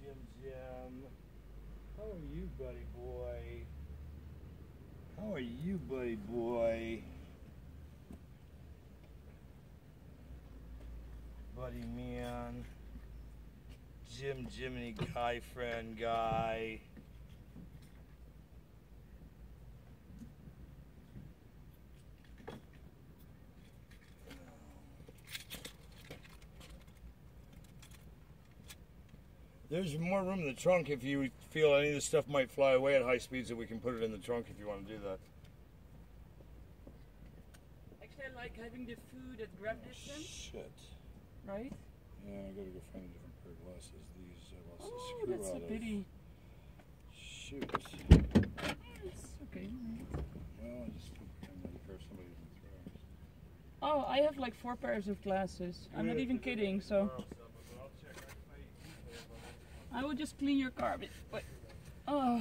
Jim Jim. How are you, buddy boy? How are you, buddy boy? Buddy man. Jim Jiminy guy friend guy. There's more room in the trunk if you feel any of this stuff might fly away at high speeds that we can put it in the trunk if you want to do that. Actually, I like having the food at grab distance, Shit. right? Yeah, I gotta go find a different pair of glasses. These I lost the Oh, screw that's a out of. pity. Shoot. It's okay. Well, I just took another pair somebody throw. Oh, I have like four pairs of glasses. I'm not even kidding, so I will just clean your carpet, but oh.